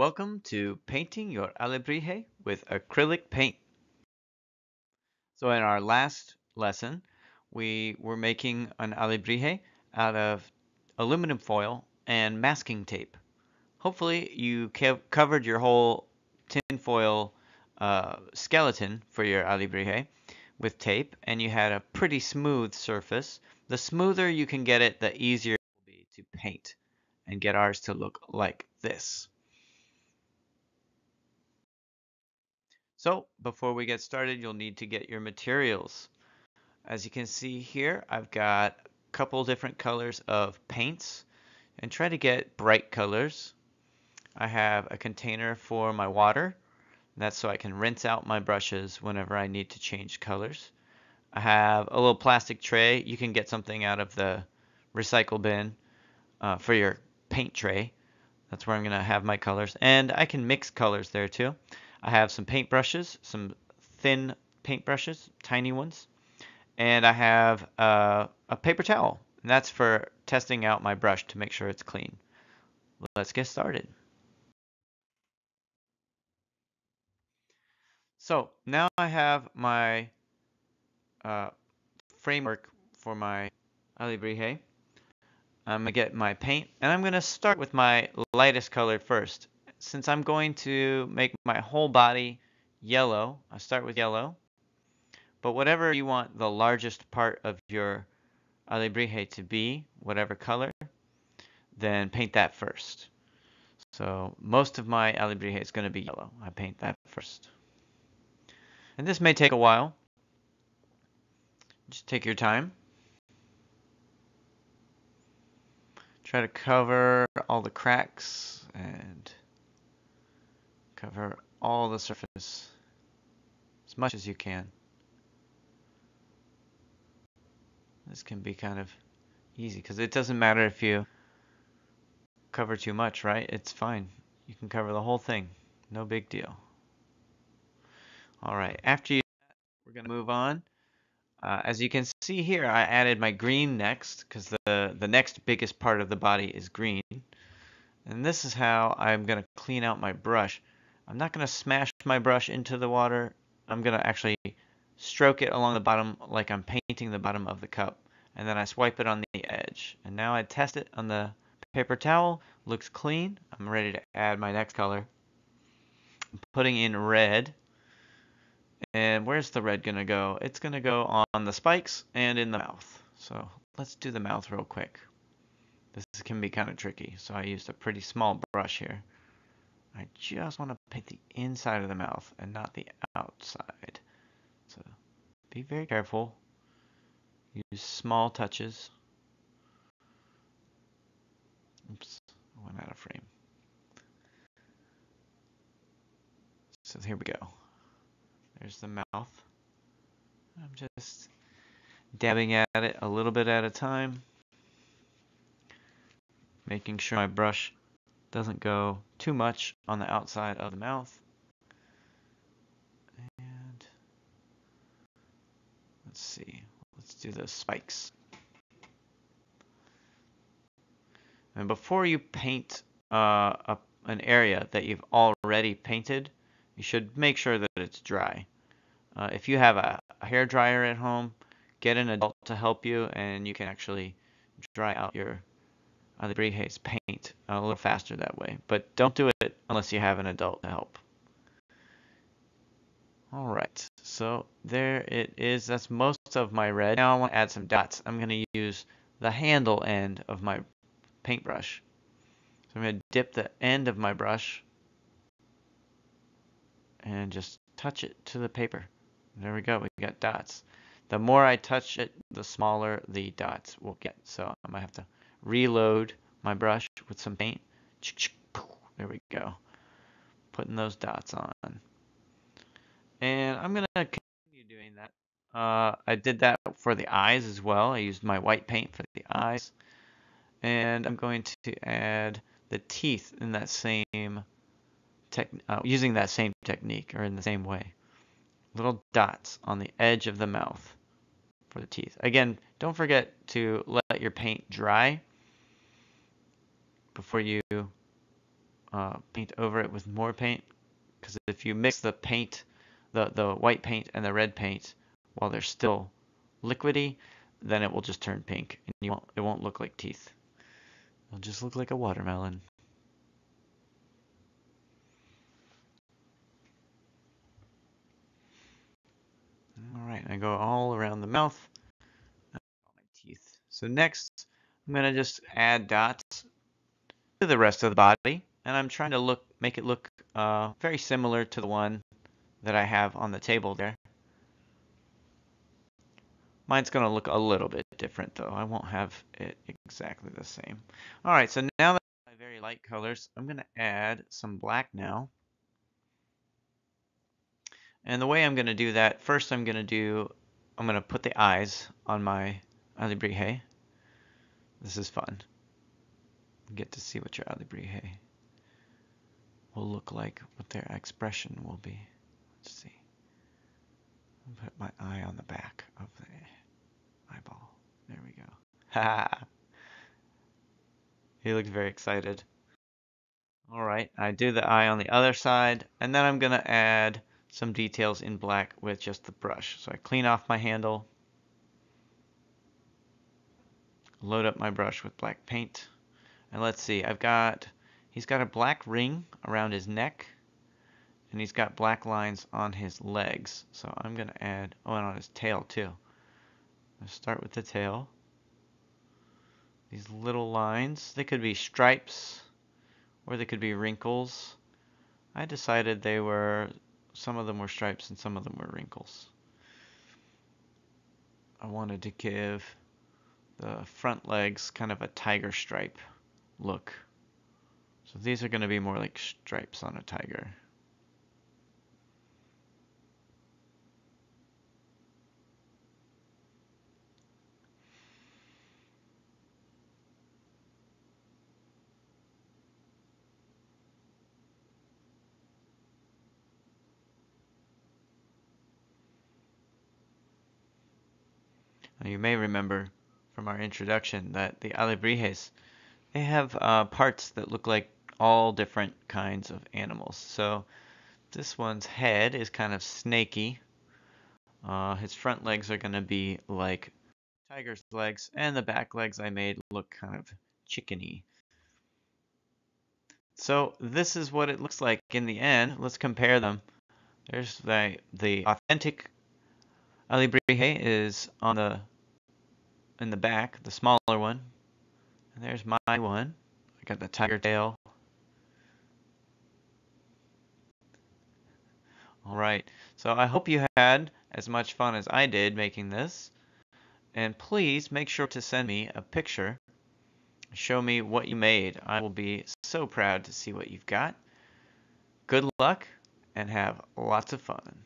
Welcome to painting your alebrije with acrylic paint. So in our last lesson, we were making an alebrije out of aluminum foil and masking tape. Hopefully you covered your whole tin foil uh, skeleton for your alebrije with tape and you had a pretty smooth surface. The smoother you can get it, the easier it will be to paint and get ours to look like this. So before we get started, you'll need to get your materials. As you can see here, I've got a couple different colors of paints and try to get bright colors. I have a container for my water. That's so I can rinse out my brushes whenever I need to change colors. I have a little plastic tray. You can get something out of the recycle bin uh, for your paint tray. That's where I'm going to have my colors. And I can mix colors there too. I have some paint brushes, some thin paint brushes, tiny ones, and I have uh, a paper towel. And that's for testing out my brush to make sure it's clean. Let's get started. So now I have my uh, framework for my alebrije. I'm going to get my paint and I'm going to start with my lightest color first since I'm going to make my whole body yellow, I start with yellow. But whatever you want the largest part of your alebrije to be, whatever color, then paint that first. So most of my alebrije is going to be yellow. I paint that first. And this may take a while. Just take your time. Try to cover all the cracks and Cover all the surface as much as you can. This can be kind of easy because it doesn't matter if you cover too much, right? It's fine. You can cover the whole thing. No big deal. All right, after you we're going to move on. Uh, as you can see here, I added my green next because the, the next biggest part of the body is green. And this is how I'm going to clean out my brush. I'm not going to smash my brush into the water. I'm going to actually stroke it along the bottom like I'm painting the bottom of the cup. And then I swipe it on the edge. And now I test it on the paper towel. Looks clean. I'm ready to add my next color. I'm putting in red. And where's the red going to go? It's going to go on the spikes and in the mouth. So let's do the mouth real quick. This can be kind of tricky. So I used a pretty small brush here. I just want to paint the inside of the mouth and not the outside. So be very careful. Use small touches. Oops, I went out of frame. So here we go. There's the mouth. I'm just dabbing at it a little bit at a time, making sure my brush doesn't go too much on the outside of the mouth. And let's see, let's do the spikes. And before you paint uh, a, an area that you've already painted, you should make sure that it's dry. Uh, if you have a, a hair dryer at home, get an adult to help you and you can actually dry out your uh, the alebrije's paint a little faster that way. But don't do it unless you have an adult to help. Alright, so there it is. That's most of my red. Now I want to add some dots. I'm going to use the handle end of my paintbrush. So I'm going to dip the end of my brush and just touch it to the paper. There we go, we got dots. The more I touch it, the smaller the dots will get. So I might have to reload my brush with some paint. There we go. Putting those dots on. And I'm going to continue doing that. Uh, I did that for the eyes as well. I used my white paint for the eyes. And I'm going to add the teeth in that same tech, uh, using that same technique or in the same way. Little dots on the edge of the mouth for the teeth. Again, don't forget to let your paint dry before you uh, paint over it with more paint because if you mix the paint, the, the white paint and the red paint while they're still liquidy, then it will just turn pink and you won't, it won't look like teeth. It'll just look like a watermelon. All right, I go all around the mouth, my teeth. So next, I'm gonna just add dots to the rest of the body, and I'm trying to look, make it look uh, very similar to the one that I have on the table there. Mine's gonna look a little bit different though. I won't have it exactly the same. All right, so now that my very light colors, I'm gonna add some black now. And the way I'm going to do that, first I'm going to do, I'm going to put the eyes on my Alebrije. This is fun. Get to see what your Alebrije will look like, what their expression will be. Let's see. I'll put my eye on the back of the eyeball. There we go. Ha! he looks very excited. All right, I do the eye on the other side, and then I'm going to add some details in black with just the brush. So I clean off my handle, load up my brush with black paint, and let's see, I've got, he's got a black ring around his neck, and he's got black lines on his legs. So I'm going to add, oh, and on his tail too. Let's start with the tail. These little lines, they could be stripes, or they could be wrinkles. I decided they were some of them were stripes and some of them were wrinkles. I wanted to give the front legs kind of a tiger stripe look. So these are going to be more like stripes on a tiger. Now you may remember from our introduction that the alebrijes, they have uh, parts that look like all different kinds of animals. So this one's head is kind of snaky. Uh, his front legs are going to be like tiger's legs, and the back legs I made look kind of chickeny. So this is what it looks like in the end. Let's compare them. There's the, the authentic Alebrije is on the in the back, the smaller one. And there's my one. I got the tiger tail. Alright, so I hope you had as much fun as I did making this. And please make sure to send me a picture. Show me what you made. I will be so proud to see what you've got. Good luck and have lots of fun.